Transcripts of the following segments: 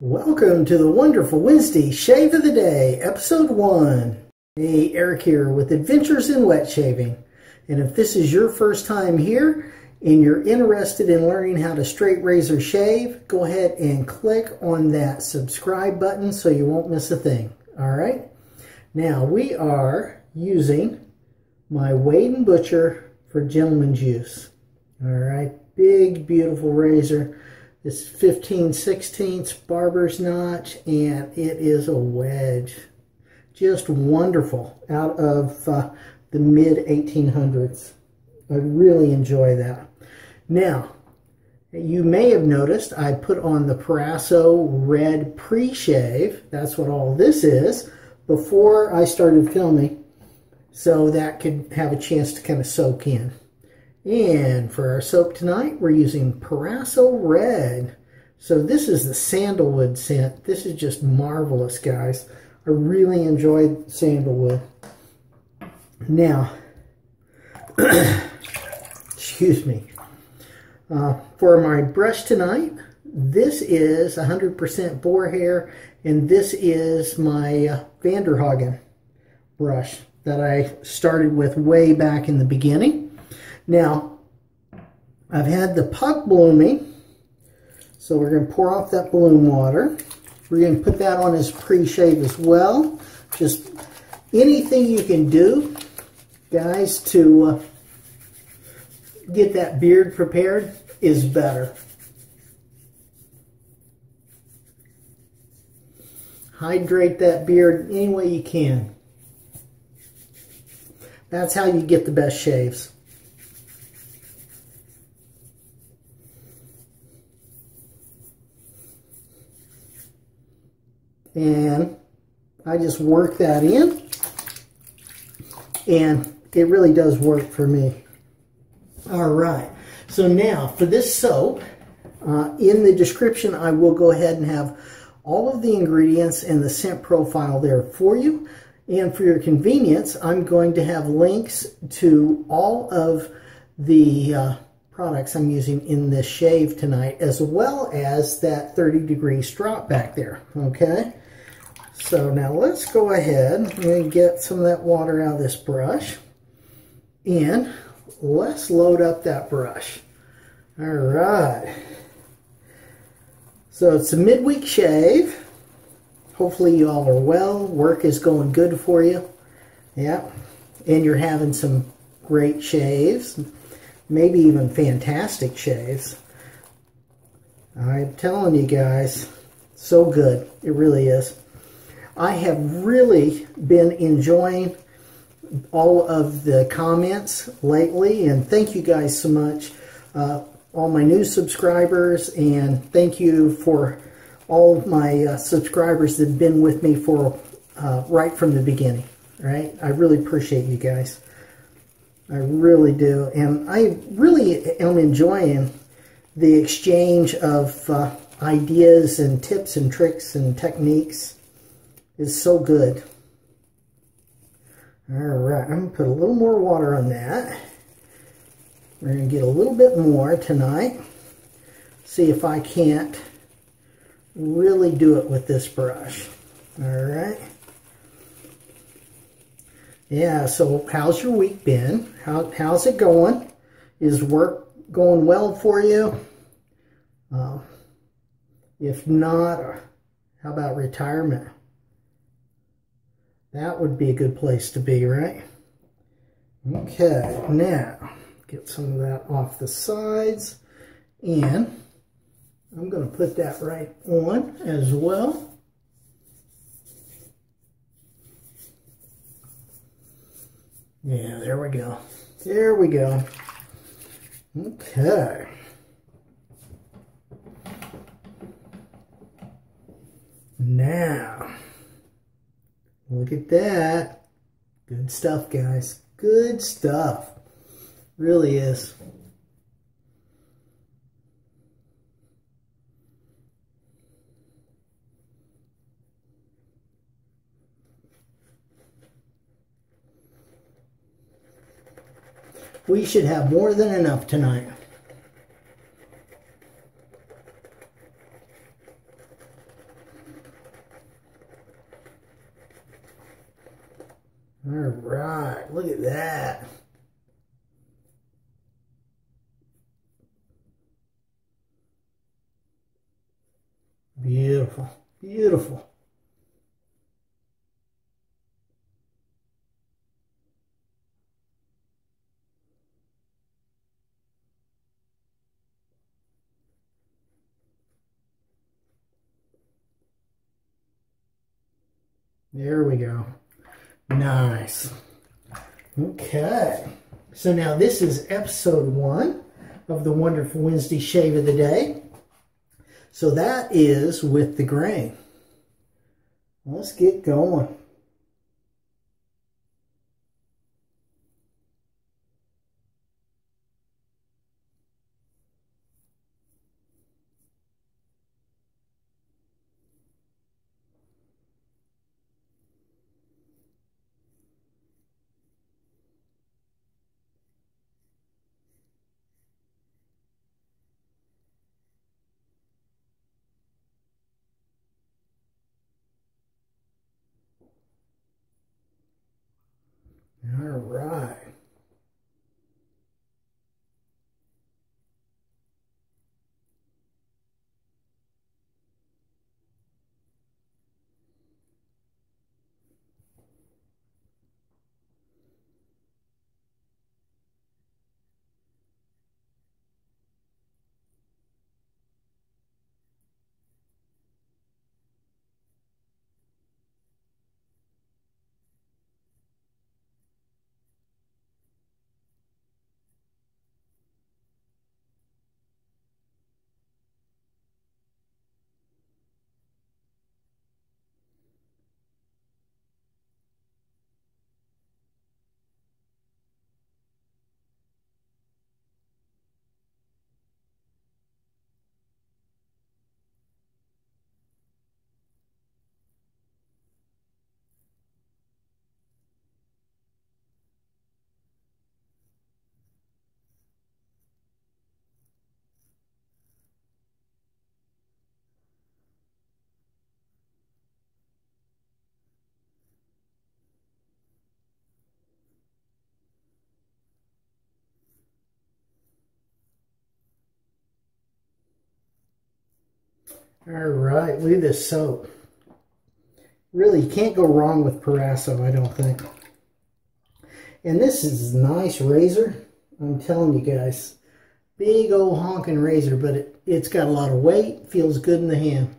Welcome to the wonderful Wednesday Shave of the Day, Episode 1. Hey, Eric here with Adventures in Wet Shaving. And if this is your first time here and you're interested in learning how to straight razor shave, go ahead and click on that subscribe button so you won't miss a thing. All right? Now, we are using my Wade & Butcher for gentleman's use. All right? Big, beautiful razor. It's 15 16ths barber's notch, and it is a wedge. Just wonderful out of uh, the mid 1800s. I really enjoy that. Now, you may have noticed I put on the Proraso Red Pre-Shave. That's what all this is before I started filming so that could have a chance to kind of soak in. And for our soap tonight, we're using Proraso Red. So this is the sandalwood scent. This is just marvelous, guys. I really enjoyed sandalwood. Now, excuse me. Uh, for my brush tonight, this is 100% boar hair, and this is my uh, Van der Hagen brush that I started with way back in the beginning. Now, I've had the puck blooming, so we're going to pour off that bloom water. We're going to put that on his pre-shave as well. Just anything you can do, guys, to uh, get that beard prepared is better. Hydrate that beard any way you can. That's how you get the best shaves. And I just work that in. And it really does work for me. All right. So now for this soap, uh, in the description, I will go ahead and have all of the ingredients and the scent profile there for you. And for your convenience, I'm going to have links to all of the uh, products I'm using in this shave tonight, as well as that 30 degree strop back there, okay? So now let's go ahead and get some of that water out of this brush. And let's load up that brush. All right. So it's a midweek shave. Hopefully you all are well. Work is going good for you. Yeah. And you're having some great shaves. Maybe even fantastic shaves. I'm telling you guys, so good. It really is. I have really been enjoying all of the comments lately, and thank you guys so much. Uh, all my new subscribers, and thank you for all my uh, subscribers that have been with me for uh, right from the beginning. Right, I really appreciate you guys. I really do, and I really am enjoying the exchange of uh, ideas and tips and tricks and techniques is so good. All right, I'm going to put a little more water on that. We're going to get a little bit more tonight. See if I can't really do it with this brush. All right. Yeah, so how's your week been? How, how's it going? Is work going well for you? Uh, if not, how about retirement? That would be a good place to be, right? Okay, now get some of that off the sides. And I'm going to put that right on as well. Yeah, there we go. There we go. Okay. Now, Look at that. Good stuff, guys. Good stuff. Really is. We should have more than enough tonight. All right, look at that. Beautiful, beautiful. There we go. Nice. Okay. So now this is episode one of the Wonderful Wednesday Shave of the Day. So that is with the grain. Let's get going. All right, look at this soap. Really, you can't go wrong with Proraso, I don't think. And this is a nice razor. I'm telling you guys. Big old honking razor, but it, it's got a lot of weight. Feels good in the hand.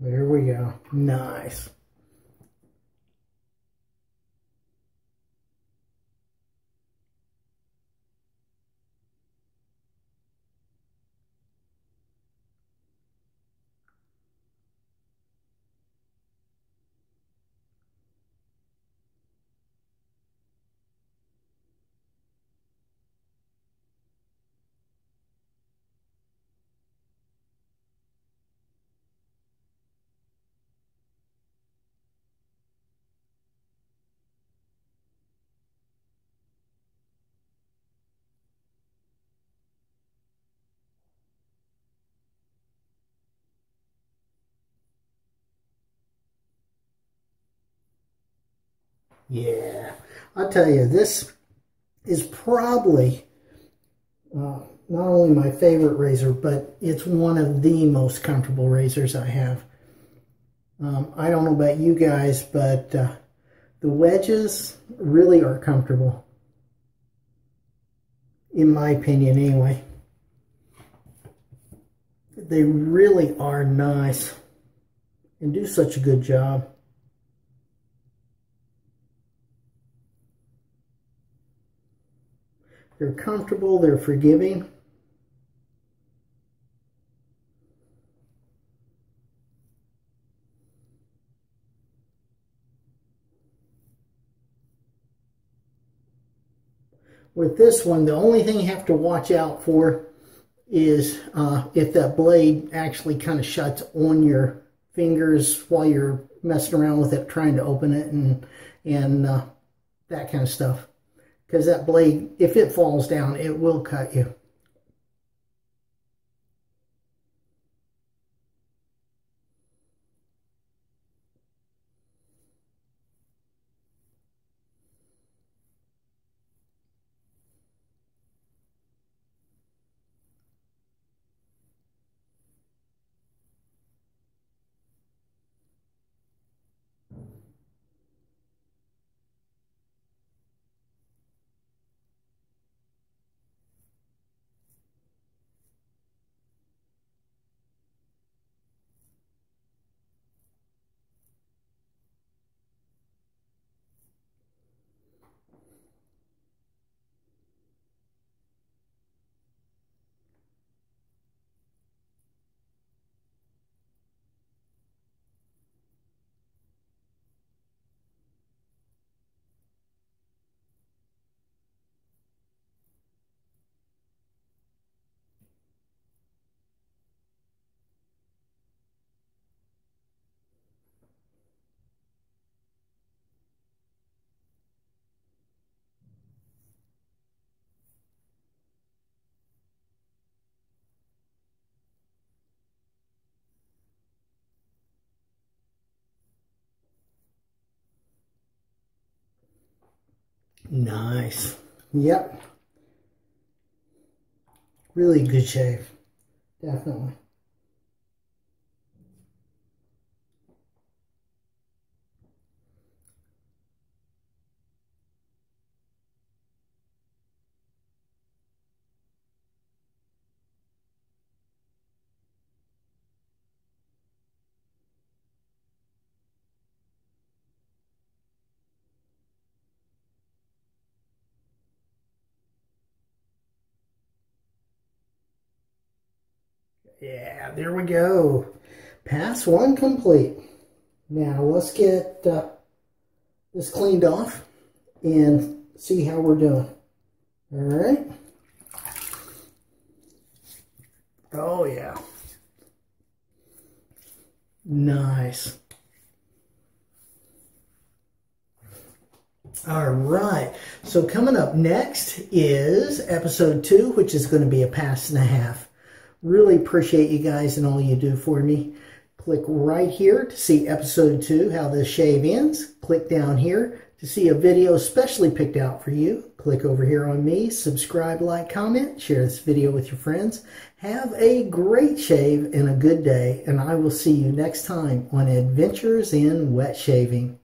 There we go. Nice. Yeah, I'll tell you, this is probably uh, not only my favorite razor, but it's one of the most comfortable razors I have. Um, I don't know about you guys, but uh, the wedges really are comfortable. In my opinion, anyway. They really are nice and do such a good job. They're comfortable, they're forgiving. With this one, the only thing you have to watch out for is uh, if that blade actually kind of shuts on your fingers while you're messing around with it, trying to open it and, and uh, that kind of stuff. Because that blade, if it falls down, it will cut you. Nice. Yep. Really good shave. Definitely. Yeah, there we go. Pass one complete. Now let's get uh, this cleaned off and see how we're doing. All right. Oh, yeah. Nice. All right. So coming up next is episode two, which is going to be a pass and a half. Really appreciate you guys and all you do for me. Click right here to see episode two, how this shave ends. Click down here to see a video specially picked out for you. Click over here on me, subscribe, like, comment, share this video with your friends. Have a great shave and a good day, and I will see you next time on Adventures in Wet Shaving.